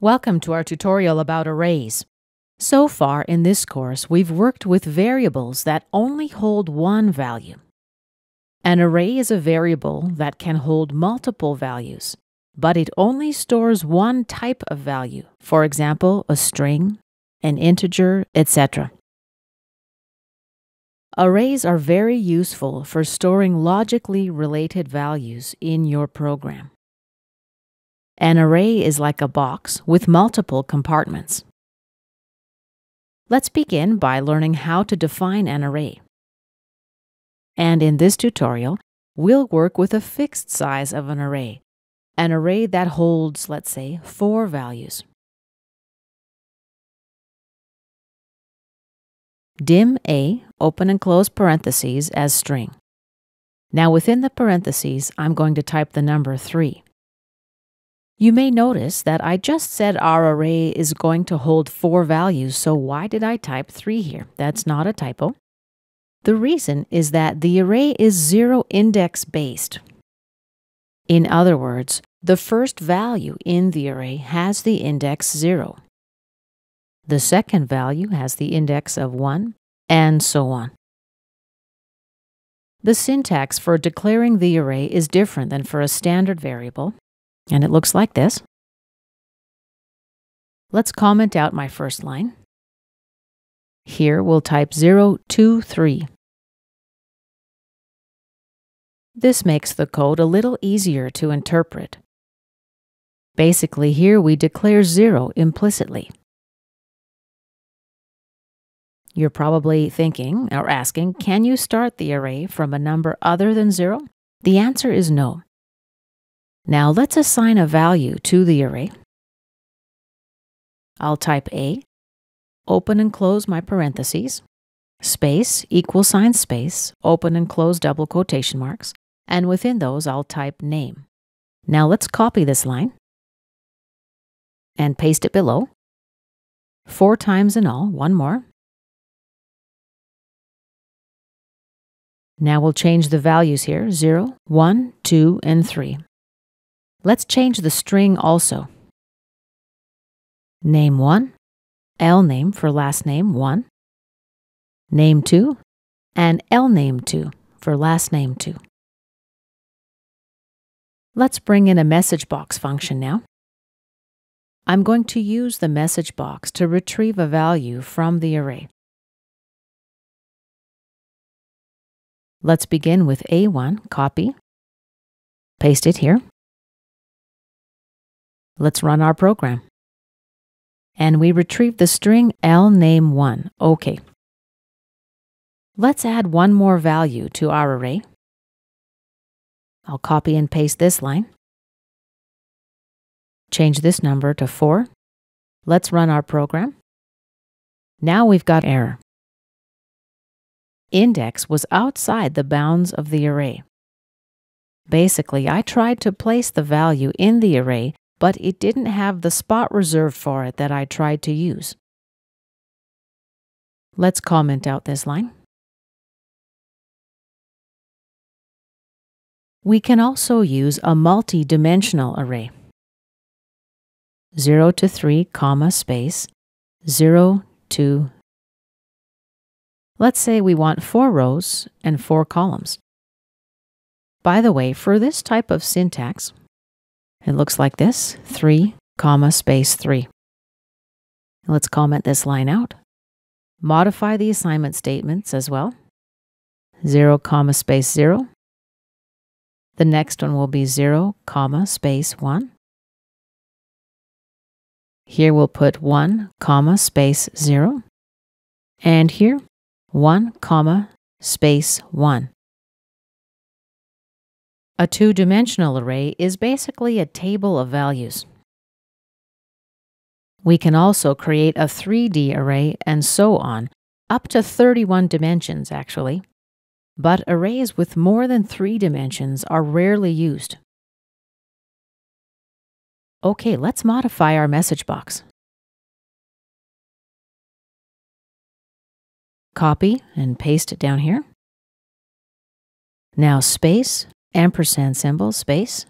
Welcome to our tutorial about arrays. So far in this course, we've worked with variables that only hold one value. An array is a variable that can hold multiple values, but it only stores one type of value, for example, a string, an integer, etc. Arrays are very useful for storing logically related values in your program. An array is like a box with multiple compartments. Let's begin by learning how to define an array. And in this tutorial, we'll work with a fixed size of an array, an array that holds, let's say, four values. dim a, open and close parentheses, as string. Now within the parentheses, I'm going to type the number 3. You may notice that I just said our array is going to hold four values, so why did I type 3 here? That's not a typo. The reason is that the array is zero index based. In other words, the first value in the array has the index 0. The second value has the index of 1, and so on. The syntax for declaring the array is different than for a standard variable, and it looks like this. Let's comment out my first line. Here we'll type 0, 2, 3. This makes the code a little easier to interpret. Basically, here we declare 0 implicitly. You're probably thinking or asking, can you start the array from a number other than zero? The answer is no. Now let's assign a value to the array. I'll type A, open and close my parentheses, space, equal sign space, open and close double quotation marks, and within those I'll type name. Now let's copy this line and paste it below. Four times in all, one more. Now we'll change the values here 0, 1, 2, and 3. Let's change the string also. Name 1, L name for last name 1, name 2, and L name 2 for last name 2. Let's bring in a message box function now. I'm going to use the message box to retrieve a value from the array. Let's begin with A1, copy, paste it here. Let's run our program. And we retrieve the string L name 1. OK. Let's add one more value to our array. I'll copy and paste this line. Change this number to 4. Let's run our program. Now we've got error index was outside the bounds of the array. Basically, I tried to place the value in the array, but it didn't have the spot reserved for it that I tried to use. Let's comment out this line. We can also use a multi-dimensional array. 0 to 3, comma, space, 0 to Let's say we want four rows and four columns. By the way, for this type of syntax, it looks like this, 3, comma, space 3. Let's comment this line out. Modify the assignment statements as well. 0, comma, space 0. The next one will be 0, comma, space 1. Here we'll put 1, comma, space 0. And here 1 comma space 1. A two-dimensional array is basically a table of values. We can also create a 3D array and so on, up to 31 dimensions actually. But arrays with more than three dimensions are rarely used. Okay, let's modify our message box. Copy and paste it down here. Now space, ampersand symbol, space.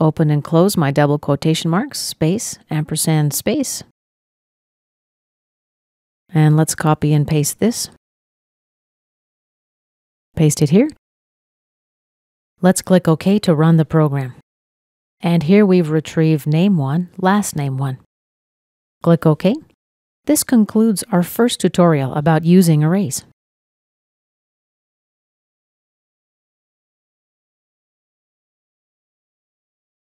open and close my double quotation marks, space, ampersand, space. And let's copy and paste this. Paste it here. Let's click OK to run the program. And here we've retrieved name 1, last name 1. Click OK. This concludes our first tutorial about using arrays.